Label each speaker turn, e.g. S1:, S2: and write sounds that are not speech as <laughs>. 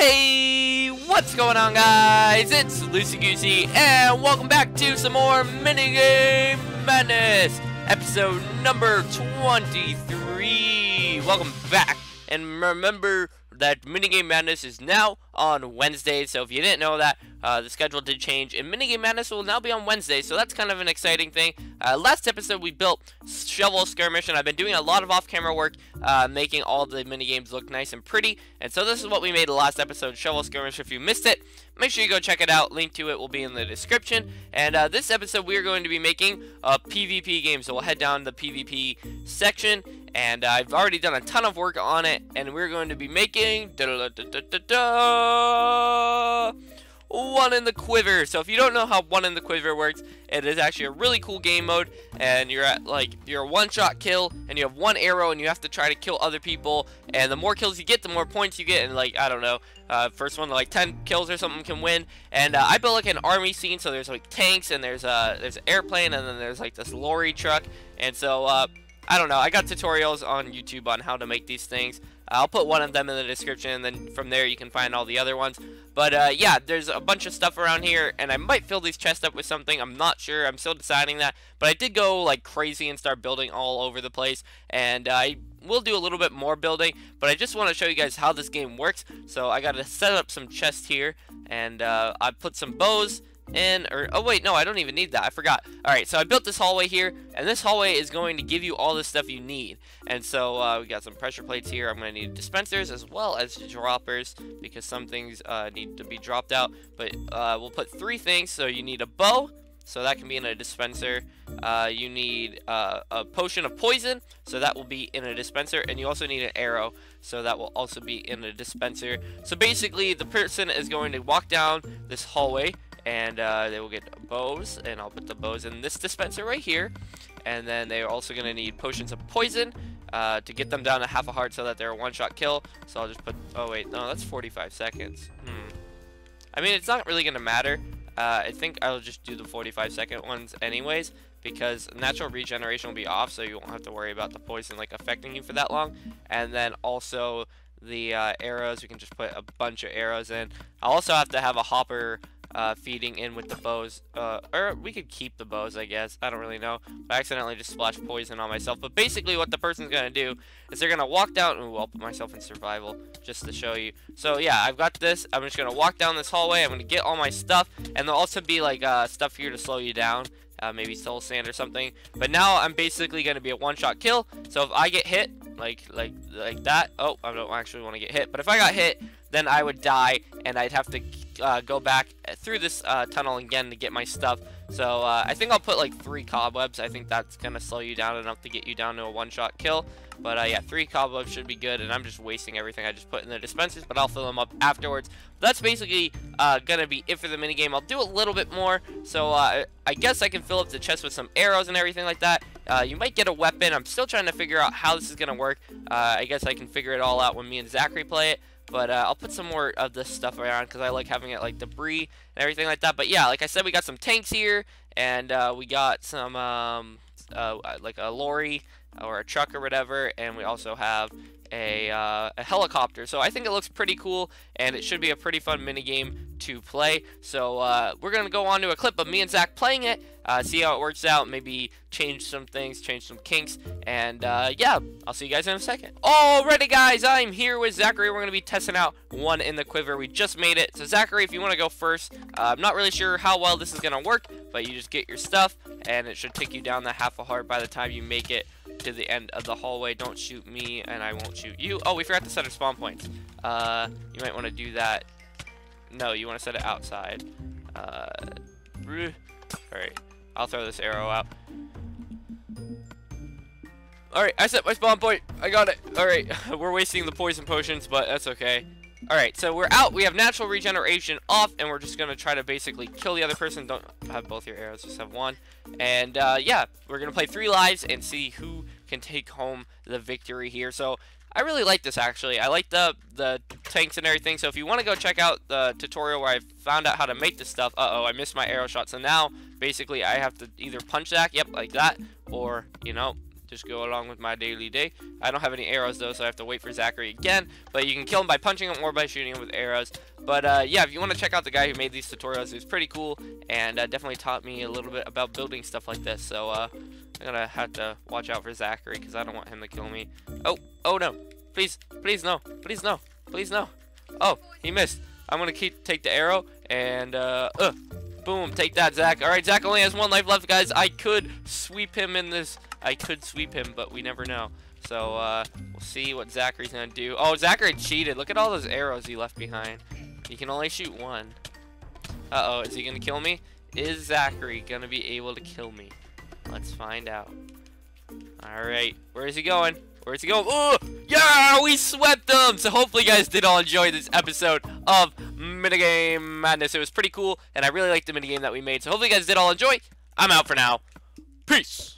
S1: Hey, what's going on guys? It's Lucey Goosey and welcome back to some more Minigame Madness, episode number 23. Welcome back and remember that Minigame Madness is now on Wednesday. So if you didn't know that, uh, the schedule did change, and Minigame Madness will now be on Wednesday. So that's kind of an exciting thing. Uh, last episode we built Shovel Skirmish, and I've been doing a lot of off-camera work, uh, making all the minigames look nice and pretty. And so this is what we made the last episode, Shovel Skirmish. If you missed it, make sure you go check it out. Link to it will be in the description. And uh, this episode we are going to be making a PvP game. So we'll head down the PvP section and I've already done a ton of work on it, and we're going to be making one in the quiver. So if you don't know how one in the quiver works, it is actually a really cool game mode, and you're at like you're a one-shot kill, and you have one arrow, and you have to try to kill other people, and the more kills you get, the more points you get, and like I don't know, uh, first one like 10 kills or something can win. And uh, I built like an army scene, so there's like tanks, and there's uh there's an airplane, and then there's like this lorry truck, and so uh I don't know. I got tutorials on YouTube on how to make these things. I'll put one of them in the description, and then from there you can find all the other ones. But uh, yeah, there's a bunch of stuff around here, and I might fill these chests up with something. I'm not sure. I'm still deciding that. But I did go like crazy and start building all over the place, and I will do a little bit more building. But I just want to show you guys how this game works. So I got to set up some chests here, and uh, I put some bows in, or, oh wait, no, I don't even need that, I forgot. Alright, so I built this hallway here, and this hallway is going to give you all the stuff you need. And so, uh, we got some pressure plates here, I'm going to need dispensers as well as droppers, because some things uh, need to be dropped out. But uh, we'll put three things, so you need a bow, so that can be in a dispenser. Uh, you need uh, a potion of poison, so that will be in a dispenser, and you also need an arrow, so that will also be in a dispenser. So basically, the person is going to walk down this hallway, and uh, they will get bows, and I'll put the bows in this dispenser right here. And then they're also going to need potions of poison uh, to get them down to half a heart so that they're a one-shot kill. So I'll just put, oh wait, no, that's 45 seconds. Hmm. I mean, it's not really going to matter. Uh, I think I'll just do the 45 second ones anyways because natural regeneration will be off so you won't have to worry about the poison like affecting you for that long. And then also the uh, arrows, we can just put a bunch of arrows in. I'll also have to have a hopper uh, feeding in with the bows. Uh, or we could keep the bows, I guess. I don't really know. I accidentally just splashed poison on myself. But basically what the person's going to do is they're going to walk down. Ooh, I'll put myself in survival just to show you. So yeah, I've got this. I'm just going to walk down this hallway. I'm going to get all my stuff. And there'll also be like uh, stuff here to slow you down. Uh, maybe soul sand or something. But now I'm basically going to be a one-shot kill. So if I get hit, like like like that. Oh, I don't actually want to get hit. But if I got hit, then I would die, and I'd have to uh, go back through this uh, tunnel again to get my stuff. So uh, I think I'll put like three cobwebs. I think that's going to slow you down enough to get you down to a one-shot kill. But uh, yeah, three cobwebs should be good, and I'm just wasting everything I just put in the dispensers, but I'll fill them up afterwards. But that's basically uh, going to be it for the minigame. I'll do a little bit more, so uh, I guess I can fill up the chest with some arrows and everything like that. Uh, you might get a weapon. I'm still trying to figure out how this is going to work. Uh, I guess I can figure it all out when me and Zachary play it. But uh, I'll put some more of this stuff around because I like having it like debris and everything like that. But yeah, like I said, we got some tanks here, and uh, we got some um, uh, like a lorry or a truck or whatever, and we also have a, uh, a helicopter. So I think it looks pretty cool, and it should be a pretty fun mini game to play. So uh, we're going to go on to a clip of me and Zach playing it, uh, see how it works out, maybe change some things, change some kinks, and uh, yeah, I'll see you guys in a second. Alrighty guys, I'm here with Zachary. We're going to be testing out one in the quiver. We just made it. So Zachary, if you want to go first, uh, I'm not really sure how well this is going to work, but you just get your stuff, and it should take you down the half a heart by the time you make it to the end of the hallway. Don't shoot me, and I won't shoot you. Oh, we forgot to set our spawn points. Uh, you might want to do that. No, you want to set it outside. Uh, Alright, I'll throw this arrow out. Alright, I set my spawn point. I got it. Alright, <laughs> we're wasting the poison potions, but that's okay. Alright, so we're out. We have natural regeneration off, and we're just going to try to basically kill the other person. Don't have both your arrows, just have one. And, uh, yeah, we're going to play three lives and see who can take home the victory here. So, I really like this, actually. I like the, the tanks and everything. So, if you want to go check out the tutorial where I found out how to make this stuff. Uh-oh, I missed my arrow shot. So, now, basically, I have to either punch that, yep, like that, or, you know, just go along with my daily day. I don't have any arrows though, so I have to wait for Zachary again. But you can kill him by punching him or by shooting him with arrows. But uh, yeah, if you want to check out the guy who made these tutorials, he was pretty cool and uh, definitely taught me a little bit about building stuff like this. So uh, I'm gonna have to watch out for Zachary because I don't want him to kill me. Oh, oh no! Please, please no, please no, please no. Oh, he missed. I'm gonna keep take the arrow and uh, uh, boom, take that, Zach. All right, Zach only has one life left, guys. I could sweep him in this. I could sweep him, but we never know. So uh, we'll see what Zachary's gonna do. Oh, Zachary cheated. Look at all those arrows he left behind. He can only shoot one. Uh oh, is he gonna kill me? Is Zachary gonna be able to kill me? Let's find out. All right, where is he going? Where's he going? Oh, yeah, we swept them. So hopefully you guys did all enjoy this episode of Minigame Madness. It was pretty cool, and I really liked the minigame that we made. So hopefully you guys did all enjoy. I'm out for now. Peace.